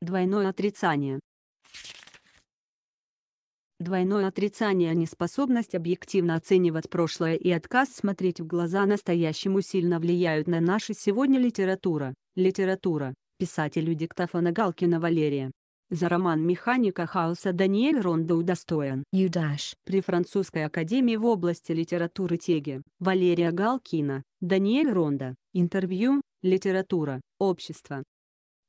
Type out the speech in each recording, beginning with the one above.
Двойное отрицание. Двойное отрицание – неспособность объективно оценивать прошлое и отказ смотреть в глаза настоящему сильно влияют на нашу сегодня литература. Литература. Писателю диктофона Галкина Валерия. За роман «Механика хаоса» Даниэль Рондо удостоен Юдаш. при Французской академии в области литературы Теги. Валерия Галкина, Даниэль Рондо. Интервью, литература, общество.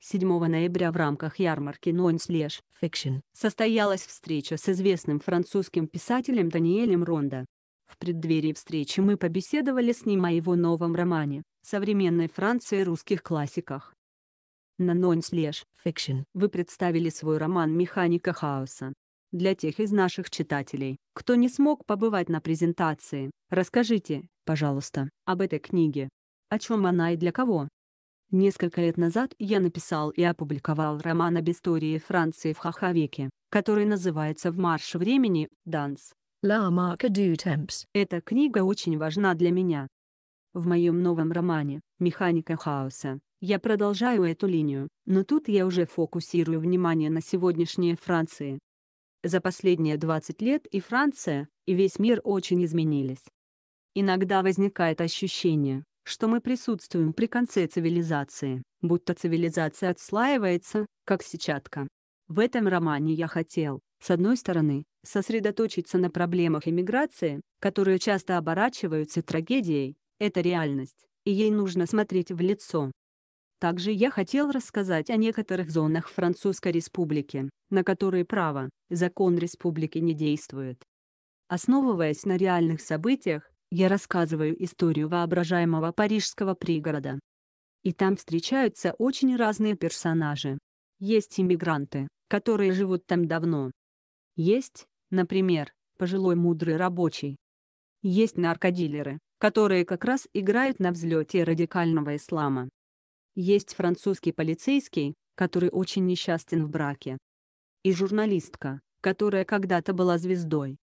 7 ноября в рамках ярмарки Нойнслеш Fiction. состоялась встреча с известным французским писателем Даниэлем Рондо. В преддверии встречи мы побеседовали с ним о его новом романе «Современной Франции русских классиках». На Нойнслеш Fiction. вы представили свой роман «Механика хаоса». Для тех из наших читателей, кто не смог побывать на презентации, расскажите, пожалуйста, об этой книге. О чем она и для кого? Несколько лет назад я написал и опубликовал роман об истории Франции в Хахавеке, который называется «В марш времени. Данс». La Marca du Temps. Эта книга очень важна для меня. В моем новом романе «Механика хаоса» я продолжаю эту линию, но тут я уже фокусирую внимание на сегодняшней Франции. За последние 20 лет и Франция, и весь мир очень изменились. Иногда возникает ощущение, что мы присутствуем при конце цивилизации, будто цивилизация отслаивается, как сетчатка. В этом романе я хотел, с одной стороны, сосредоточиться на проблемах иммиграции, которые часто оборачиваются трагедией, это реальность, и ей нужно смотреть в лицо. Также я хотел рассказать о некоторых зонах Французской Республики, на которые право, закон республики не действует. Основываясь на реальных событиях, я рассказываю историю воображаемого парижского пригорода. И там встречаются очень разные персонажи. Есть иммигранты, которые живут там давно. Есть, например, пожилой мудрый рабочий. Есть наркодилеры, которые как раз играют на взлете радикального ислама. Есть французский полицейский, который очень несчастен в браке. И журналистка, которая когда-то была звездой.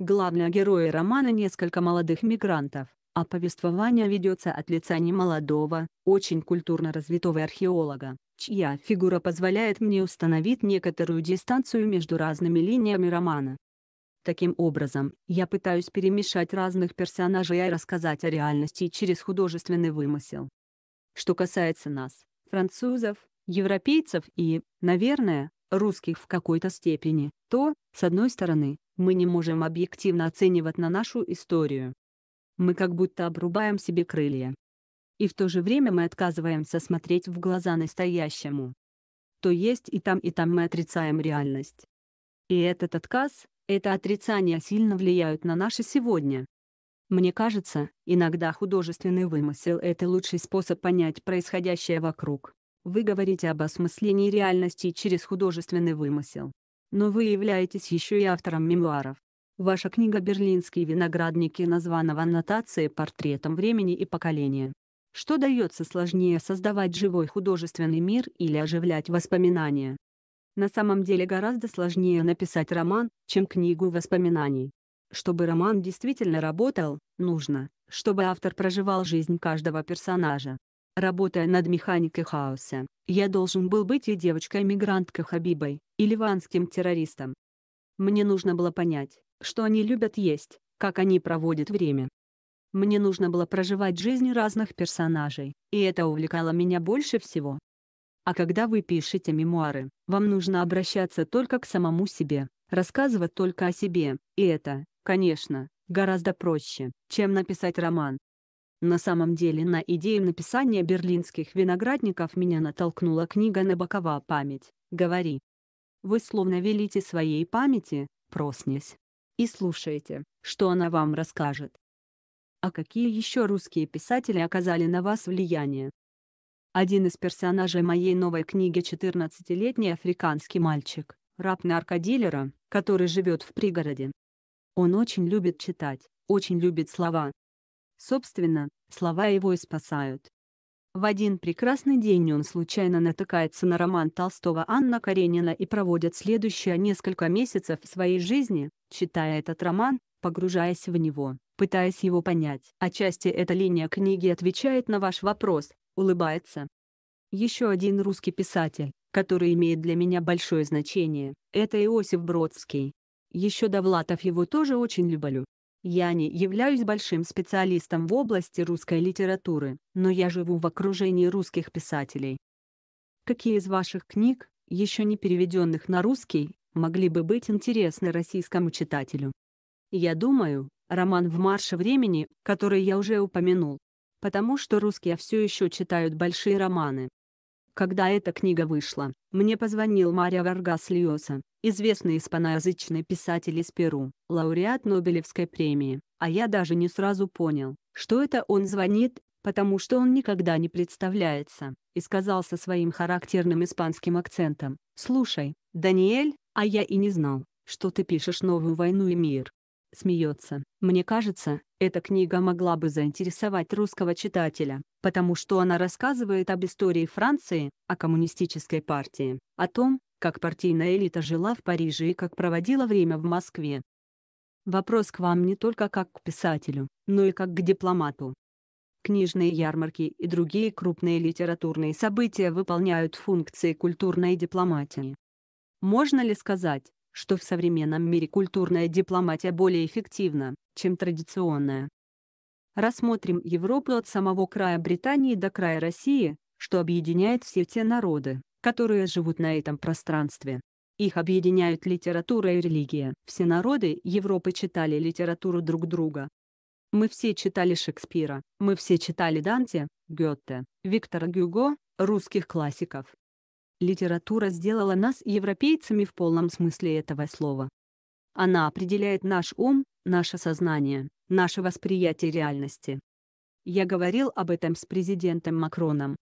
Главные герои романа несколько молодых мигрантов, а повествование ведется от лица немолодого, очень культурно развитого археолога, чья фигура позволяет мне установить некоторую дистанцию между разными линиями романа. Таким образом, я пытаюсь перемешать разных персонажей и рассказать о реальности через художественный вымысел. Что касается нас, французов, европейцев и, наверное, русских в какой-то степени, то, с одной стороны, мы не можем объективно оценивать на нашу историю. Мы как будто обрубаем себе крылья. И в то же время мы отказываемся смотреть в глаза настоящему. То есть и там и там мы отрицаем реальность. И этот отказ, это отрицание сильно влияют на наше сегодня. Мне кажется, иногда художественный вымысел – это лучший способ понять происходящее вокруг. Вы говорите об осмыслении реальности через художественный вымысел. Но вы являетесь еще и автором мемуаров. Ваша книга «Берлинские виноградники» названа в аннотации портретом времени и поколения. Что дается сложнее создавать живой художественный мир или оживлять воспоминания? На самом деле гораздо сложнее написать роман, чем книгу воспоминаний. Чтобы роман действительно работал, нужно, чтобы автор проживал жизнь каждого персонажа. Работая над механикой хаоса, я должен был быть и девочкой-мигранткой Хабибой, и ливанским террористом. Мне нужно было понять, что они любят есть, как они проводят время. Мне нужно было проживать жизнь разных персонажей, и это увлекало меня больше всего. А когда вы пишете мемуары, вам нужно обращаться только к самому себе, рассказывать только о себе, и это, конечно, гораздо проще, чем написать роман. На самом деле на идею написания берлинских виноградников меня натолкнула книга Набокова «Память, говори». Вы словно велите своей памяти, проснись. И слушайте, что она вам расскажет. А какие еще русские писатели оказали на вас влияние? Один из персонажей моей новой книги 14-летний африканский мальчик, раб наркодилера, который живет в пригороде. Он очень любит читать, очень любит слова, Собственно, слова его и спасают. В один прекрасный день он случайно натыкается на роман Толстого Анна Каренина и проводит следующие несколько месяцев своей жизни, читая этот роман, погружаясь в него, пытаясь его понять. Отчасти эта линия книги отвечает на ваш вопрос, улыбается. Еще один русский писатель, который имеет для меня большое значение, это Иосиф Бродский. Еще Довлатов его тоже очень люблю. Я не являюсь большим специалистом в области русской литературы, но я живу в окружении русских писателей. Какие из ваших книг, еще не переведенных на русский, могли бы быть интересны российскому читателю? Я думаю, роман «В марше времени», который я уже упомянул. Потому что русские все еще читают большие романы. Когда эта книга вышла, мне позвонил Мария Варгас Льоса, известный испаноязычный писатель из Перу, лауреат Нобелевской премии, а я даже не сразу понял, что это он звонит, потому что он никогда не представляется, и сказал со своим характерным испанским акцентом, «Слушай, Даниэль, а я и не знал, что ты пишешь новую войну и мир». Смеется. Мне кажется, эта книга могла бы заинтересовать русского читателя, потому что она рассказывает об истории Франции, о коммунистической партии, о том, как партийная элита жила в Париже и как проводила время в Москве. Вопрос к вам не только как к писателю, но и как к дипломату. Книжные ярмарки и другие крупные литературные события выполняют функции культурной дипломатии. Можно ли сказать, что в современном мире культурная дипломатия более эффективна, чем традиционная? Рассмотрим Европу от самого края Британии до края России, что объединяет все те народы, которые живут на этом пространстве. Их объединяют литература и религия. Все народы Европы читали литературу друг друга. Мы все читали Шекспира, мы все читали Данте, Гёте, Виктора Гюго, русских классиков. Литература сделала нас европейцами в полном смысле этого слова. Она определяет наш ум, наше сознание, наше восприятие реальности. Я говорил об этом с президентом Макроном.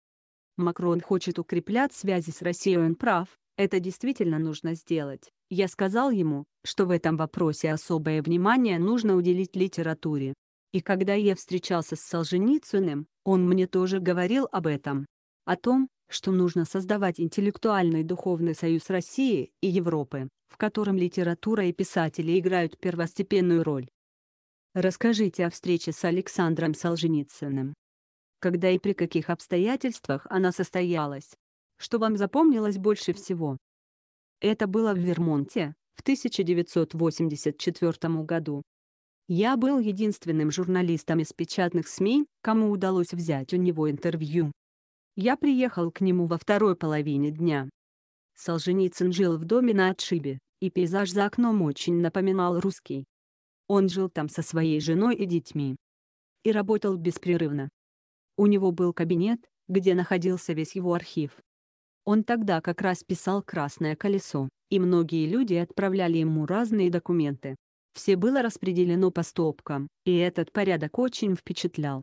Макрон хочет укреплять связи с Россией, он прав, это действительно нужно сделать. Я сказал ему, что в этом вопросе особое внимание нужно уделить литературе. И когда я встречался с Солженицыным, он мне тоже говорил об этом. О том, что нужно создавать интеллектуальный духовный союз России и Европы, в котором литература и писатели играют первостепенную роль. Расскажите о встрече с Александром Солженицыным. Когда и при каких обстоятельствах она состоялась? Что вам запомнилось больше всего? Это было в Вермонте, в 1984 году. Я был единственным журналистом из печатных СМИ, кому удалось взять у него интервью. Я приехал к нему во второй половине дня. Солженицын жил в доме на отшибе, и пейзаж за окном очень напоминал русский. Он жил там со своей женой и детьми. И работал беспрерывно. У него был кабинет, где находился весь его архив. Он тогда как раз писал «Красное колесо», и многие люди отправляли ему разные документы. Все было распределено по стопкам, и этот порядок очень впечатлял.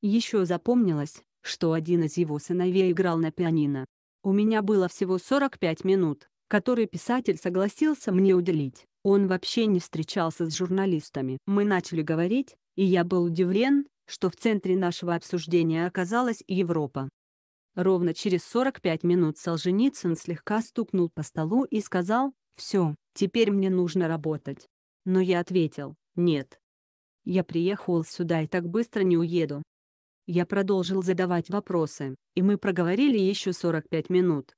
Еще запомнилось, что один из его сыновей играл на пианино. У меня было всего 45 минут, которые писатель согласился мне уделить. Он вообще не встречался с журналистами. Мы начали говорить, и я был удивлен, что в центре нашего обсуждения оказалась Европа. Ровно через 45 минут Солженицын слегка стукнул по столу и сказал, «Все, теперь мне нужно работать». Но я ответил, «Нет. Я приехал сюда и так быстро не уеду». Я продолжил задавать вопросы, и мы проговорили еще 45 минут.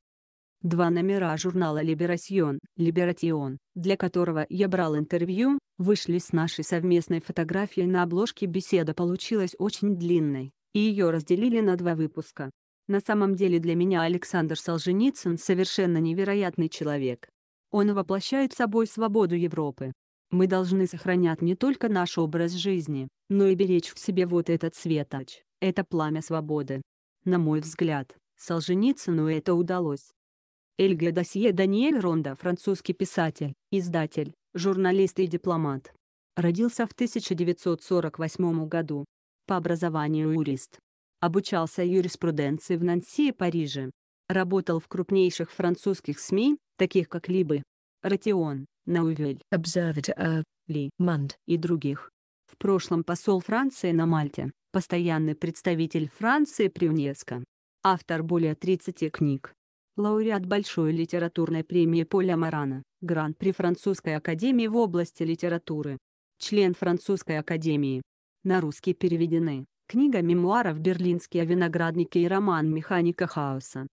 Два номера журнала «Либерасьон», «Либератион», для которого я брал интервью, вышли с нашей совместной фотографией на обложке беседа получилась очень длинной, и ее разделили на два выпуска. На самом деле для меня Александр Солженицын совершенно невероятный человек. Он воплощает собой свободу Европы. Мы должны сохранять не только наш образ жизни, но и беречь в себе вот этот светоч, это пламя свободы. На мой взгляд, Солженицыну это удалось. Эльга Досье Даниэль Ронда французский писатель, издатель, журналист и дипломат. Родился в 1948 году. По образованию юрист. Обучался юриспруденции в Нанси и Париже. Работал в крупнейших французских СМИ, таких как Либы, Ратион, Наувель, Observator, Ли Mund. и других. В прошлом посол Франции на Мальте, постоянный представитель Франции при ЮНЕСКО. Автор более 30 книг лауреат Большой литературной премии Поля Марана, Гран-при Французской академии в области литературы, член Французской академии. На русский переведены Книга мемуаров «Берлинские виноградники» и роман «Механика хаоса».